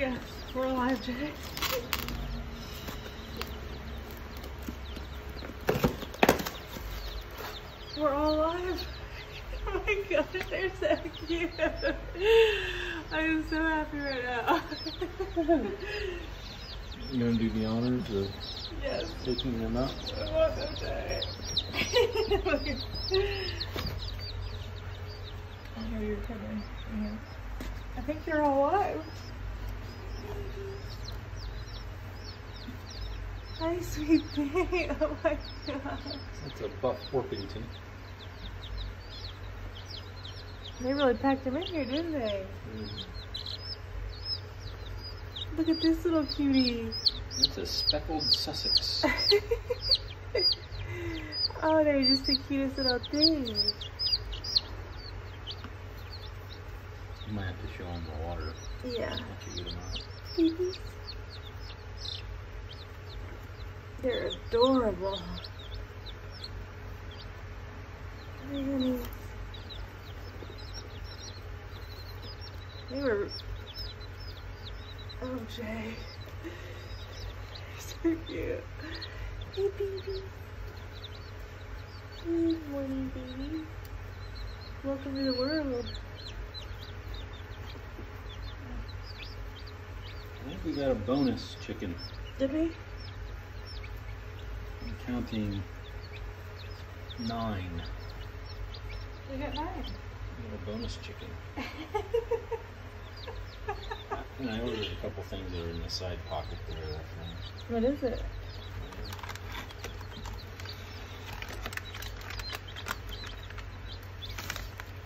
Yeah, we're alive, Jay. We're all alive. Oh my gosh, they're so cute. I'm so happy right now. You gonna do the honors of yes. taking them out? I want them to. I hear you're coming. Yeah. I think you're all alive. Hi, sweet thing. Oh my god. That's a Buff Orpington. They really packed him in here, didn't they? Mm-hmm. Look at this little cutie. That's a speckled Sussex. oh, they're just the cutest little things. You might have to show them the water Yeah. Babies. They're adorable. Hi. They were. Oh, Jay. so cute. Hey, baby. Good morning, baby. Welcome to the world. I think we got a bonus chicken. Did we? I'm counting nine. We got nine. We got a bonus chicken. And I ordered a couple things that are in the side pocket there. What is it?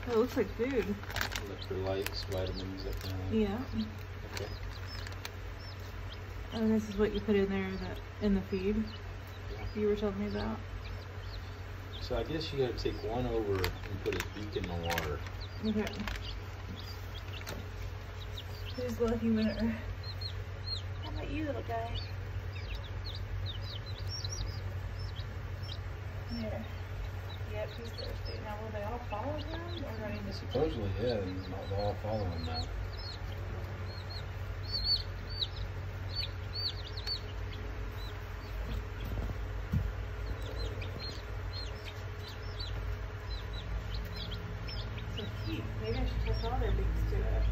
It looks like food. electrolytes, vitamins, that kind of thing. Yeah. Okay. And this is what you put in there that in the feed you were telling me about. So I guess you gotta take one over and put a beak in the water. Okay. Who's the lucky winner? How about you, little guy? Here. Yep, he's thirsty. Now, will they all follow him, or do I need to Supposedly, yeah, and they'll all follow him now. So cute. Maybe I should touch all their beaks to it.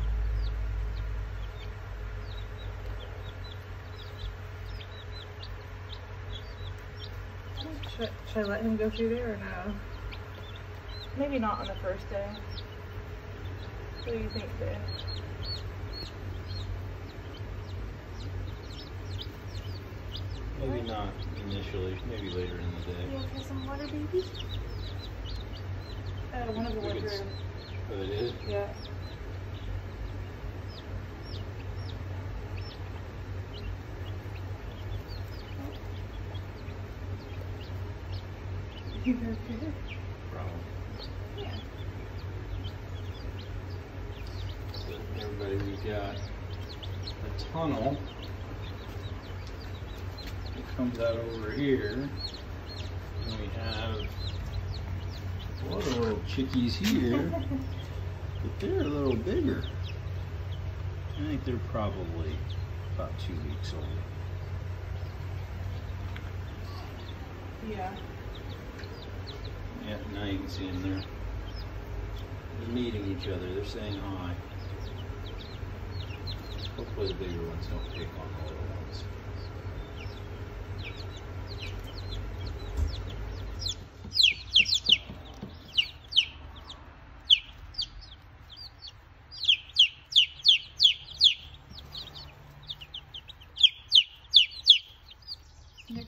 Should, should I let him go through there or no? Maybe not on the first day. What do you think, Ben? Maybe not initially, maybe later in the You day. want for some water, baby? Uh, one of the We went could. Oh, it is? Yeah. You okay? Probably. Yeah. So everybody, we got a tunnel that comes out over here. And we have a lot of little chickies here, but they're a little bigger. I think they're probably about two weeks old. Yeah. Yeah, now you can see them there. They're meeting each other. They're saying hi. Hopefully the bigger ones don't pick on the ones.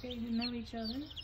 Getting to know each other.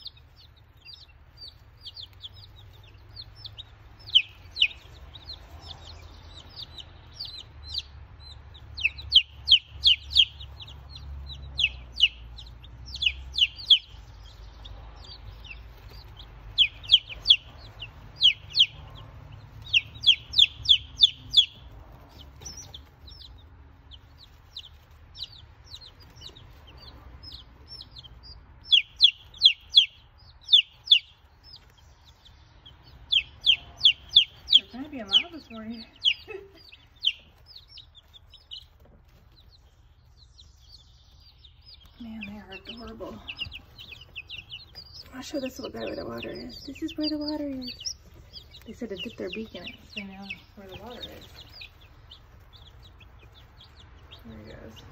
Man, they are adorable. I'll show this little guy where the water is. This is where the water is. They said to dip their beak in it so they know where the water is. There he goes.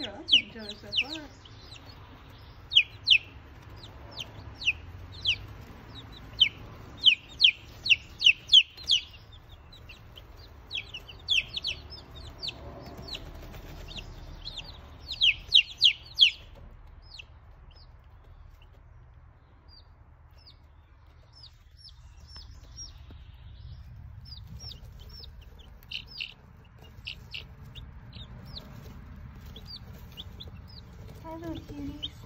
I think other so far. Little cuties.